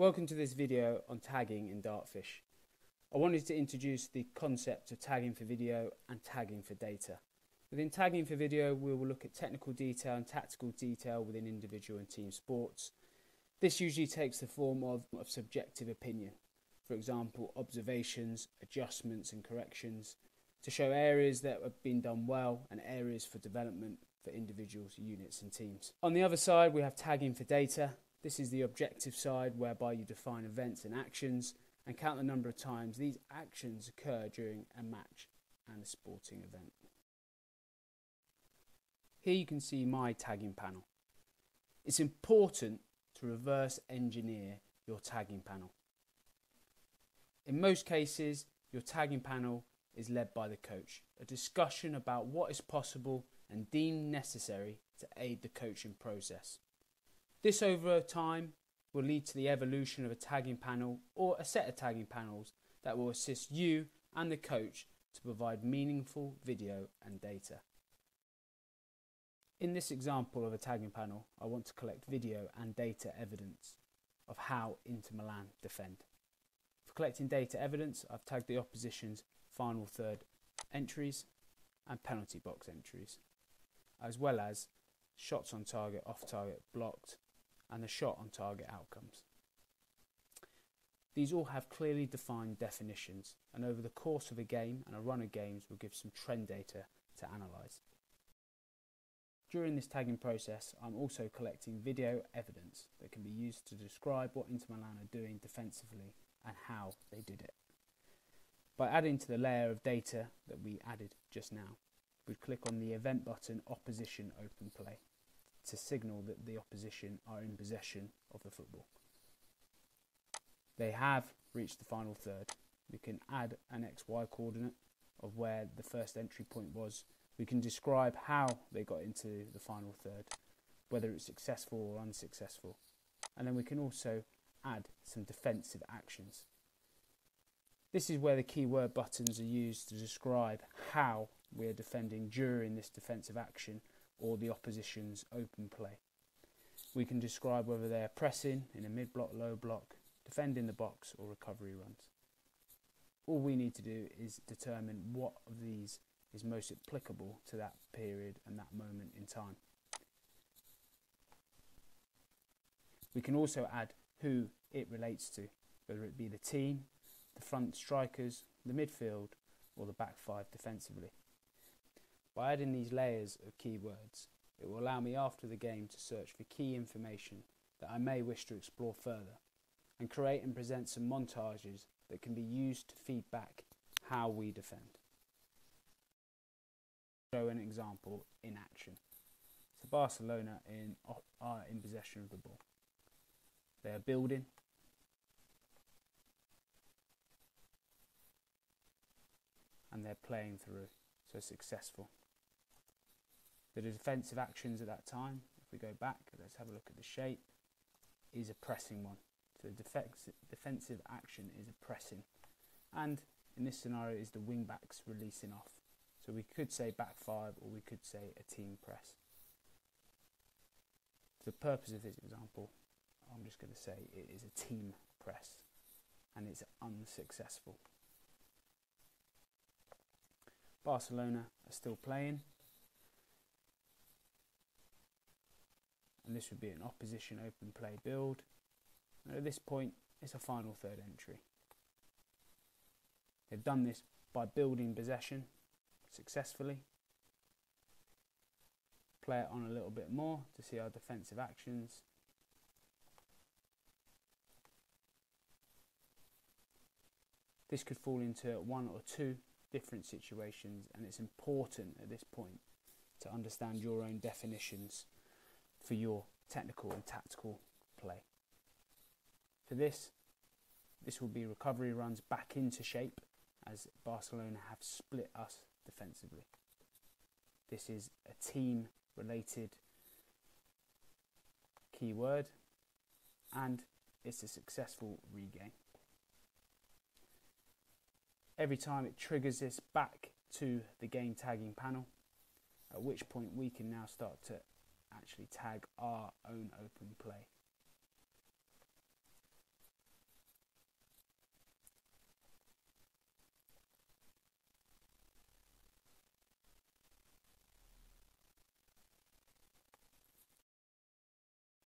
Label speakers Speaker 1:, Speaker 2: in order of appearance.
Speaker 1: Welcome to this video on tagging in Dartfish. I wanted to introduce the concept of tagging for video and tagging for data. Within tagging for video, we will look at technical detail and tactical detail within individual and team sports. This usually takes the form of, of subjective opinion, for example, observations, adjustments, and corrections, to show areas that have been done well and areas for development for individuals, units, and teams. On the other side, we have tagging for data. This is the objective side whereby you define events and actions and count the number of times these actions occur during a match and a sporting event. Here you can see my tagging panel. It's important to reverse engineer your tagging panel. In most cases, your tagging panel is led by the coach, a discussion about what is possible and deemed necessary to aid the coaching process. This over time will lead to the evolution of a tagging panel or a set of tagging panels that will assist you and the coach to provide meaningful video and data. In this example of a tagging panel, I want to collect video and data evidence of how Inter Milan defend. For collecting data evidence, I've tagged the opposition's final third entries and penalty box entries, as well as shots on target, off target, blocked, and the shot on target outcomes. These all have clearly defined definitions, and over the course of a game and a run of games we'll give some trend data to analyse. During this tagging process, I'm also collecting video evidence that can be used to describe what Inter Milan are doing defensively and how they did it. By adding to the layer of data that we added just now, we'd click on the event button opposition open play to signal that the opposition are in possession of the football. They have reached the final third. We can add an XY coordinate of where the first entry point was. We can describe how they got into the final third, whether it's successful or unsuccessful. And then we can also add some defensive actions. This is where the keyword buttons are used to describe how we are defending during this defensive action or the opposition's open play. We can describe whether they are pressing in a mid block, low block, defending the box, or recovery runs. All we need to do is determine what of these is most applicable to that period and that moment in time. We can also add who it relates to, whether it be the team, the front strikers, the midfield, or the back five defensively. By adding these layers of keywords, it will allow me after the game to search for key information that I may wish to explore further and create and present some montages that can be used to feed back how we defend. Show an example in action. So Barcelona in, are in possession of the ball. They are building. And they're playing through, so successful. The defensive actions at that time, if we go back, let's have a look at the shape, is a pressing one. So the defensive action is a pressing. And in this scenario is the wing backs releasing off. So we could say back five or we could say a team press. For the purpose of this example, I'm just going to say it is a team press and it's unsuccessful. Barcelona are still playing. And this would be an opposition open play build. And at this point, it's a final third entry. They've done this by building possession successfully. Play it on a little bit more to see our defensive actions. This could fall into one or two different situations, and it's important at this point to understand your own definitions for your technical and tactical play. For this, this will be recovery runs back into shape as Barcelona have split us defensively. This is a team related keyword and it's a successful regain. Every time it triggers this back to the game tagging panel, at which point we can now start to actually tag our own open play.